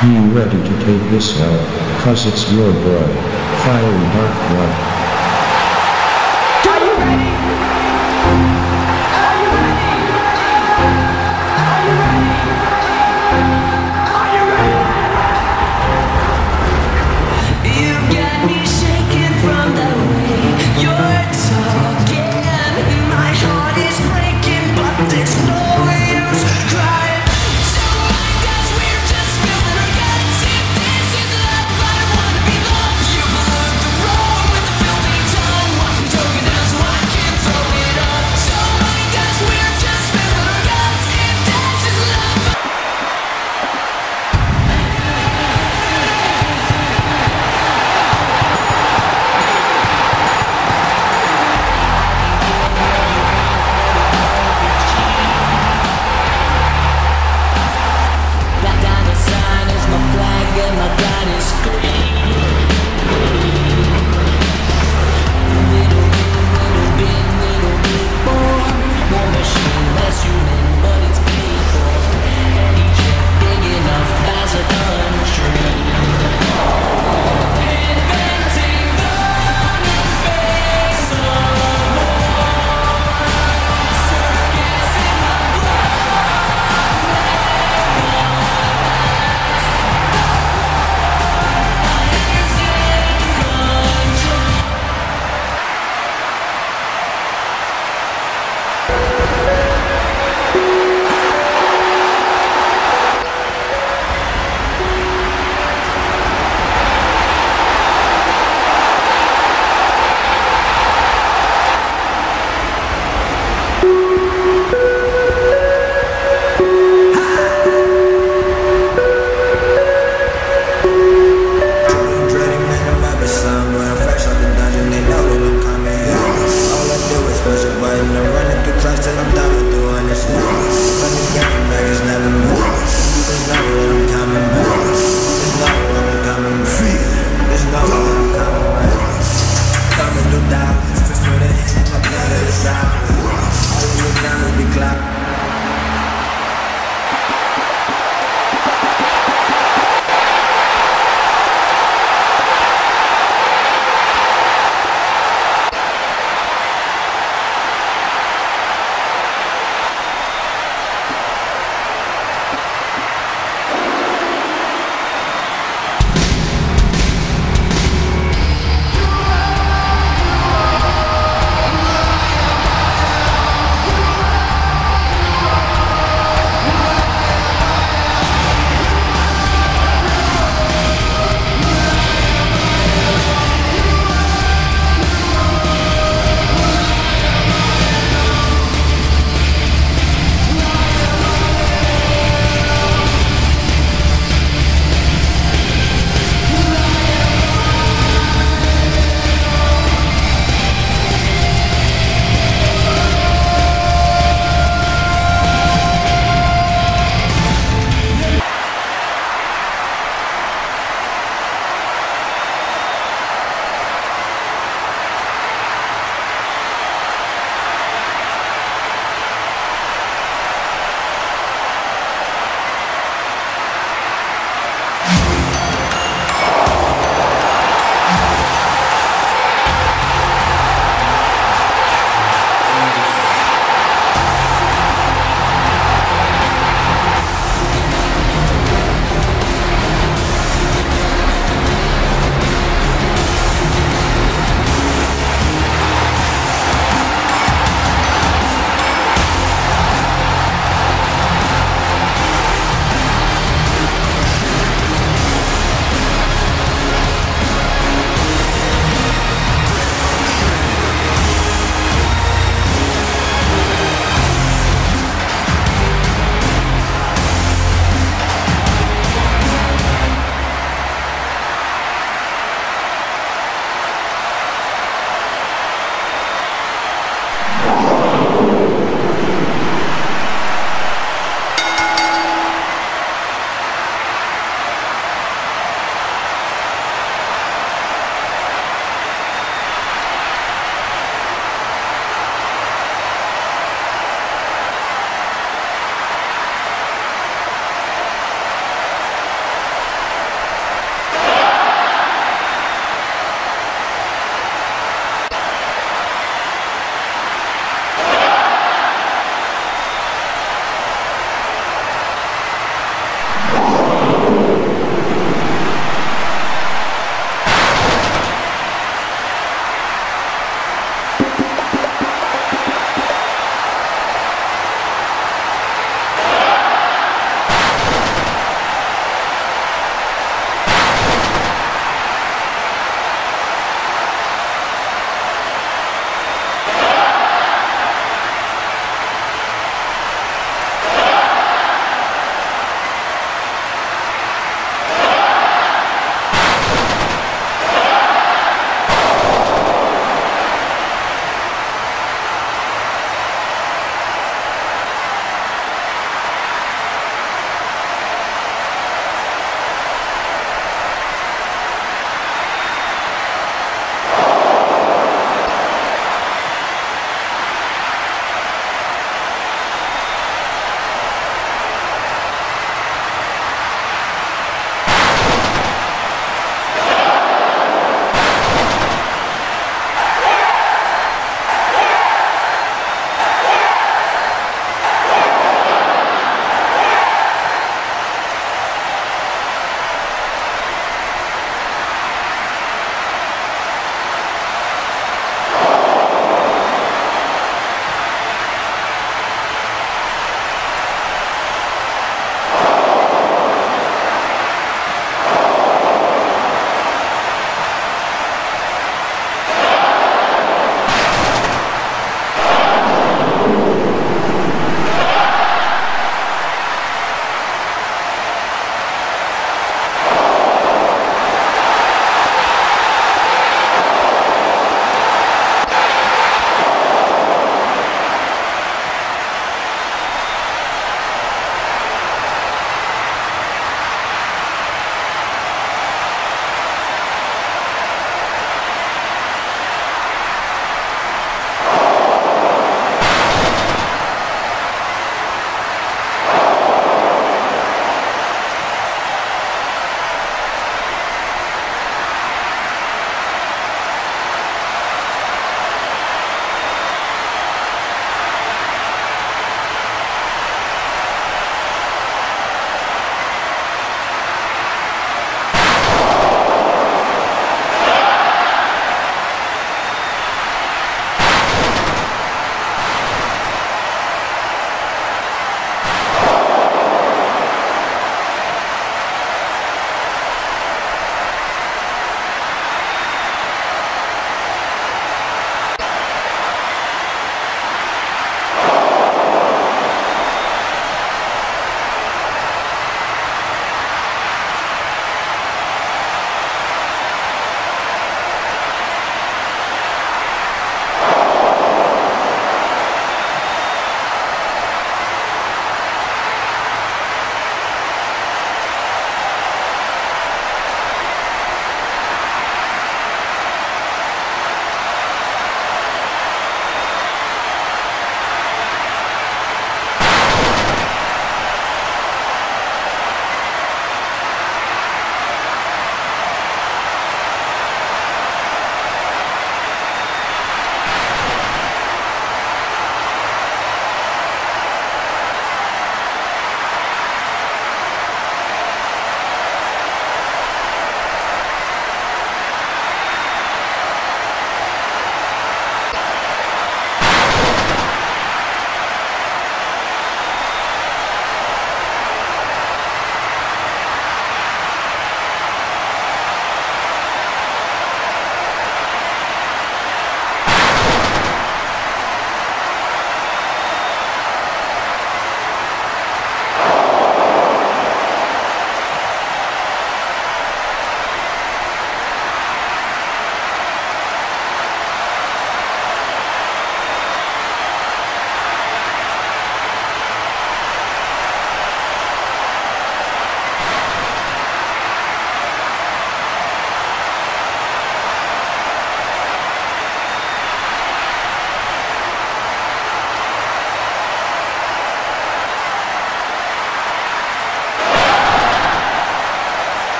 Be ready to take this out, Cause it's your boy, Fiery Dark Blood.